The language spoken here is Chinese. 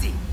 自己。